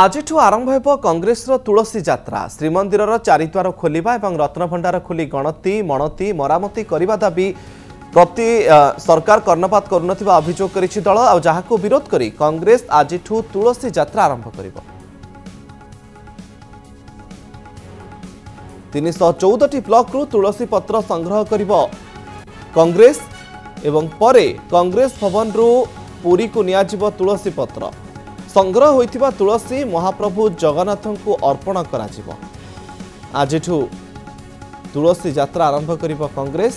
ଆଜିଠୁ ଆରମ୍ଭ ହେବ କଂଗ୍ରେସର ତୁଳସୀ ଯାତ୍ରା। ଶ୍ରୀମନ୍ଦିରର ଚାରିଦ୍ୱାର ଖୋଲିବା ଏବଂ ରତ୍ନଭଣ୍ଡାର ଖୋଲି ଗଣତି ମଣତି ମରାମତି କରିବା ଦାବି ପ୍ରତି ଅ, ସରକାର କର୍ଣ୍ଣପାତ କରୁନଥିବା ଅଭିଯୋଗ କରିଛି ଦଳ। ଆଉ ଯାହାକୁ ବିରୋଧ କରି କଂଗ୍ରେସ ଆଜିଠୁ ତୁଳସୀ ଯାତ୍ରା ଆରମ୍ଭ କରିବ। ତିନିଶହ ଚଉଦଟି ବ୍ଲକରୁ ତୁଳସୀ ପତ୍ର ସଂଗ୍ରହ କରିବ କଂଗ୍ରେସ। ଏବଂ ପରେ କଂଗ୍ରେସ ଭବନରୁ ପୁରୀକୁ ନିଆଯିବ ତୁଳସୀ ପତ୍ର। ସଂଗ୍ରହ ହୋଇଥିବା ତୁଳସୀ ମହାପ୍ରଭୁ ଜଗନ୍ନାଥଙ୍କୁ ଅର୍ପଣ କରାଯିବ। ଆଜିଠୁ ତୁଳସୀ ଯାତ୍ରା ଆରମ୍ଭ କରିବ କଂଗ୍ରେସ।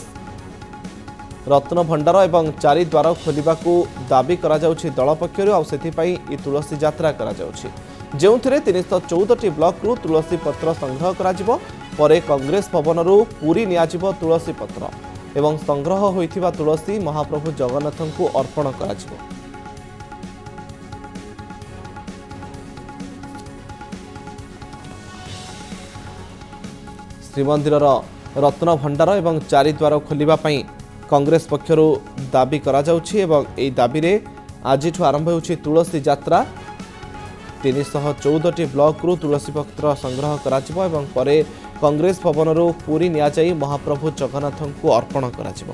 ରତ୍ନଭଣ୍ଡାର ଏବଂ ଚାରିଦ୍ୱାର ଖୋଲିବାକୁ ଦାବି କରାଯାଉଛି ଦଳ ପକ୍ଷରୁ ଆଉ ସେଥିପାଇଁ ଏହି ତୁଳସୀ ଯାତ୍ରା କରାଯାଉଛି। ଯେଉଁଥିରେ ତିନିଶହ ଚଉଦଟି ବ୍ଲକରୁ ତୁଳସୀ ପତ୍ର ସଂଗ୍ରହ କରାଯିବ। ପରେ କଂଗ୍ରେସ ଭବନରୁ ପୁରୀ ନିଆଯିବ ତୁଳସୀ ପତ୍ର ଏବଂ ସଂଗ୍ରହ ହୋଇଥିବା ତୁଳସୀ ମହାପ୍ରଭୁ ଜଗନ୍ନାଥଙ୍କୁ ଅର୍ପଣ କରାଯିବ। ଶ୍ରୀମନ୍ଦିରର ରତ୍ନଭଣ୍ଡାର ଏବଂ ଚାରିଦ୍ୱାର ଖୋଲିବା ପାଇଁ କଂଗ୍ରେସ ପକ୍ଷରୁ ଦାବି କରାଯାଉଛି ଏବଂ ଏହି ଦାବିରେ ଆଜିଠୁ ଆରମ୍ଭ ହେଉଛି ତୁଳସୀ ଯାତ୍ରା। ତିନିଶହ ଚଉଦଟି ବ୍ଲକରୁ ତୁଳସୀ ପତ୍ର ସଂଗ୍ରହ କରାଯିବ ଏବଂ ପରେ କଂଗ୍ରେସ ଭବନରୁ ପୁରୀ ନିଆଯାଇ ମହାପ୍ରଭୁ ଜଗନ୍ନାଥଙ୍କୁ ଅର୍ପଣ କରାଯିବ।